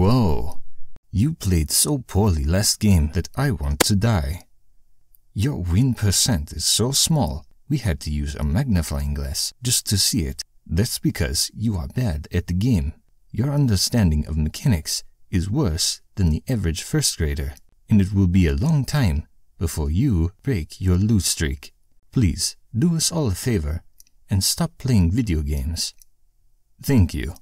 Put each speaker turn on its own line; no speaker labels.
Whoa. You played so poorly last game that I want to die. Your win percent is so small, we had to use a magnifying glass just to see it. That's because you are bad at the game. Your understanding of mechanics is worse than the average first grader, and it will be a long time before you break your lose streak. Please do us all a favor and stop playing video games. Thank you.